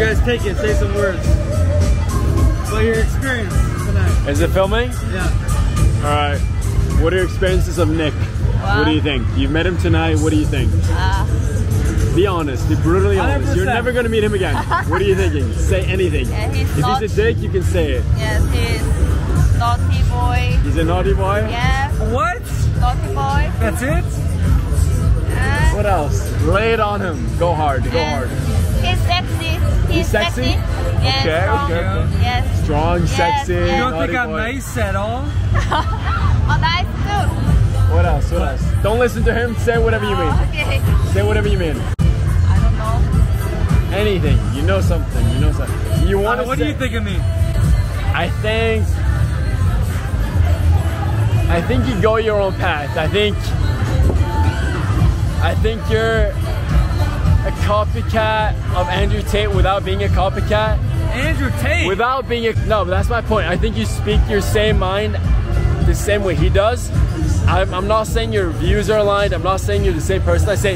guys take it, say some words. About your experience tonight. Is it filming? Yeah. All right. What are your experiences of Nick? What do you think? You've met him tonight. What do you think? Uh, Be honest. Be brutally honest. You're never gonna meet him again. what are you thinking? Say anything. Yeah, he's if not- he's a dick, you can say it. yes, he's naughty boy. He's a naughty boy. Yeah, What? naughty boy. That's it? What else? Lay it on him. Go hard. Go Yeah. hard. He's sexy. He's, sexy? Yes, Okay, strong. okay, okay. Yes. Strong, Yes, sexy. yes. You don't think I'm boy. nice at all? Oh, nice too. What else? What else? Don't listen to him. Say whatever you mean. Oh, okay. Say whatever you mean. I don't know. Anything. You know something. You know something. You want Uh, to what do you think of me? I think I think you go your own path. I think I think you're a copycat of Andrew Tate without being a copycat. Andrew Tate. Without being a no, but that's my point. I think you speak your same mind the same way he does. I'm, I'm not saying your views are aligned. I'm not saying you're the same person. I say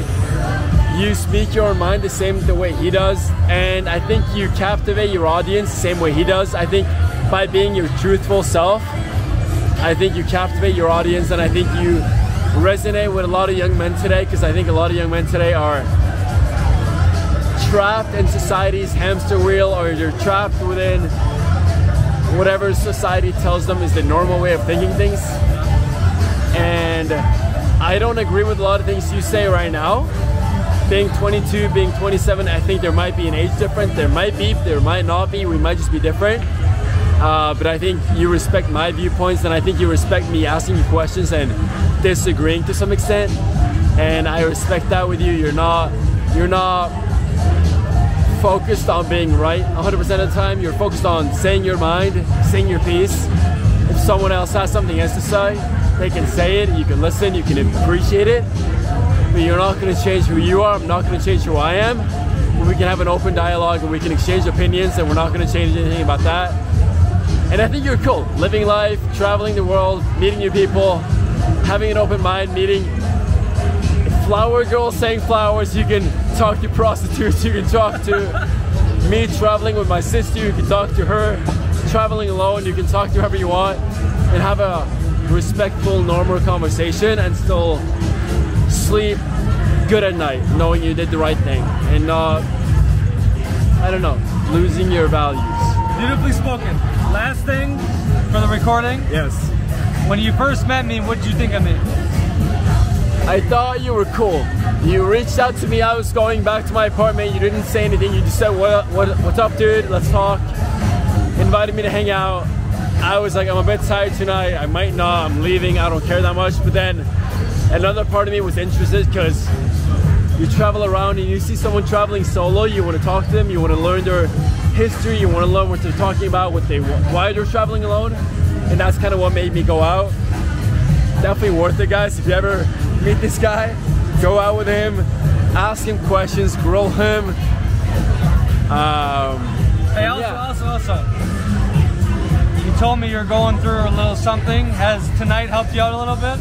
you speak your mind the same the way he does, and I think you captivate your audience the same way he does. I think by being your truthful self, I think you captivate your audience, and I think you resonate with a lot of young men today because I think a lot of young men today are trapped in society's hamster wheel or you're trapped within whatever society tells them is the normal way of thinking things. And I don't agree with a lot of things you say right now. Being 22, being 27, I think there might be an age difference. There might be, there might not be. We might just be different. Uh, but I think you respect my viewpoints, and I think you respect me asking you questions and disagreeing to some extent. And I respect that with you. You're not, you're not focused on being right 100% of the time. You're focused on saying your mind, saying your piece. If someone else has something else to say, they can say it. You can listen. You can appreciate it. But you're not going to change who you are. I'm not going to change who I am. We can have an open dialogue and we can exchange opinions, and we're not going to change anything about that. And I think you're cool. Living life, traveling the world, meeting new people, having an open mind, meeting flower girls saying flowers. You can talk to prostitutes. You can talk to me traveling with my sister. You can talk to her traveling alone. You can talk to whoever you want and have a respectful, normal conversation and still sleep good at night, knowing you did the right thing and not, I don't know, losing your values. Beautifully spoken. Last thing for the recording. Yes. When you first met me, what did you think of me? I thought you were cool. You reached out to me. I was going back to my apartment. You didn't say anything. You just said, "What, what, what's up, dude? Let's talk." Invited me to hang out. I was like, "I'm a bit tired tonight. I might not. I'm leaving. I don't care that much." But then another part of me was interested because you travel around and you see someone traveling solo. You want to talk to them. You want to learn their history. You want to learn what they're talking about, what they, why they're traveling alone, and that's kind of what made me go out definitely worth it, guys. If you ever meet this guy, go out with him, ask him questions, grill him. Um, Hey, also, Yeah. also, also. You told me you're going through a little something. Has tonight helped you out a little bit?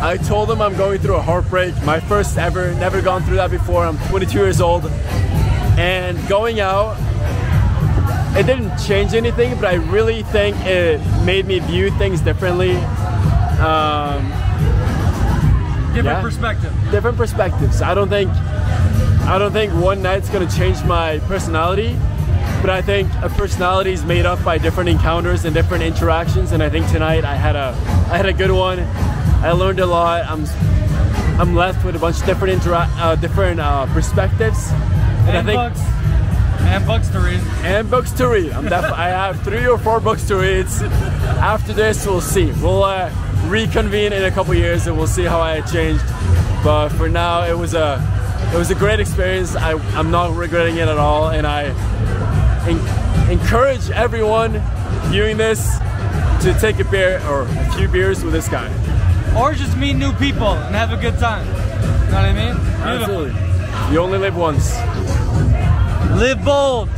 I told him I'm going through a heartbreak. My first ever, never gone through that before. I'm 22 years old, and going out, it didn't change anything, but I really think it made me view things differently. Um, Different Yeah. perspective. different perspectives. I don't think I don't think one night's gonna change my personality, but I think a personality is made up by different encounters and different interactions. And I think tonight I had a I had a good one. I learned a lot. I'm I'm left with a bunch of different intera- uh, different uh, perspectives, and, And books. And books to read. and books to read. I'm def- I have three or four books to read. After this, we'll see. We'll uh, reconvene in a couple years and we'll see how I changed. But for now, it was a it was a great experience. I, I'm not regretting it at all, and I en- encourage everyone viewing this to take a beer or a few beers with this guy. Or just meet new people and have a good time. You know what I mean? Beautiful. Absolutely. You only live once. Live bold.